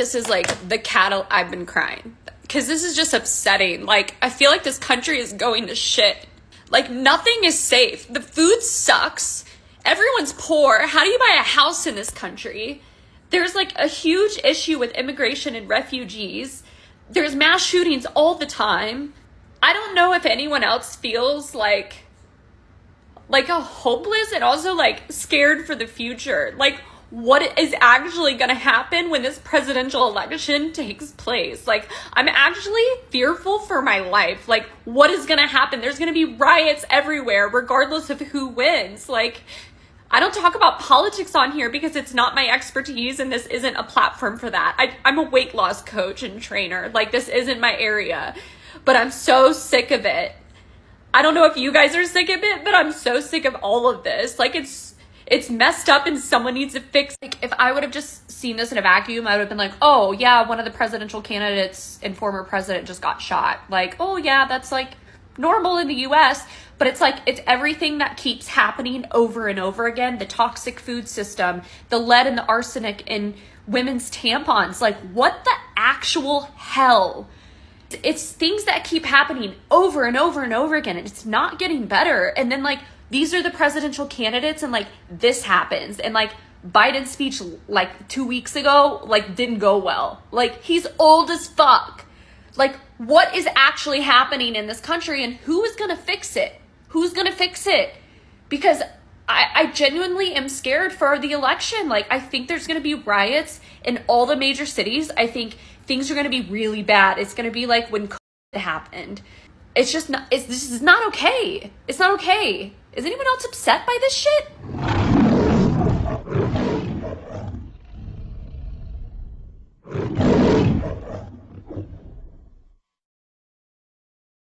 this is like the cattle I've been crying because this is just upsetting. Like, I feel like this country is going to shit. Like, nothing is safe. The food sucks. Everyone's poor. How do you buy a house in this country? There's like a huge issue with immigration and refugees. There's mass shootings all the time. I don't know if anyone else feels like like a hopeless and also like scared for the future. Like what is actually going to happen when this presidential election takes place. Like, I'm actually fearful for my life. Like, what is going to happen? There's going to be riots everywhere, regardless of who wins. Like, I don't talk about politics on here because it's not my expertise and this isn't a platform for that. I, I'm a weight loss coach and trainer. Like, this isn't my area. But I'm so sick of it. I don't know if you guys are sick of it, but I'm so sick of all of this. Like, it's it's messed up and someone needs to fix like if i would have just seen this in a vacuum i would have been like oh yeah one of the presidential candidates and former president just got shot. Like oh yeah that's like normal in the us but it's like it's everything that keeps happening over and over again. The toxic food system the lead and the arsenic in women's tampons. Like what the actual hell? It's things that keep happening over and over and over again and it's not getting better. And then like these are the presidential candidates and like this happens and like Biden's speech like 2 weeks ago like didn't go well. Like he's old as fuck. Like what is actually happening in this country and who is going to fix it? Who's going to fix it? Because I, I genuinely am scared for the election. Like, I think there's going to be riots in all the major cities. I think things are going to be really bad. It's going to be like when COVID happened. It's just not, it's, this is not okay. It's not okay. Is anyone else upset by this shit?